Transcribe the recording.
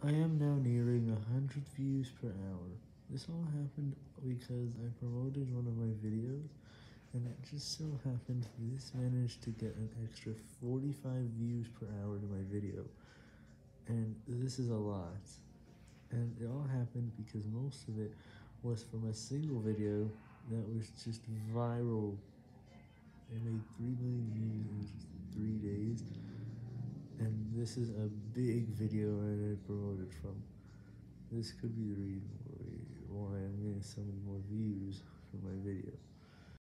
I am now nearing 100 views per hour. This all happened because I promoted one of my videos, and it just so happened this managed to get an extra 45 views per hour to my video, and this is a lot. And it all happened because most of it was from a single video that was just viral. It made 3 million this is a big video I promoted from. This could be the reason why I'm getting so many more views for my video.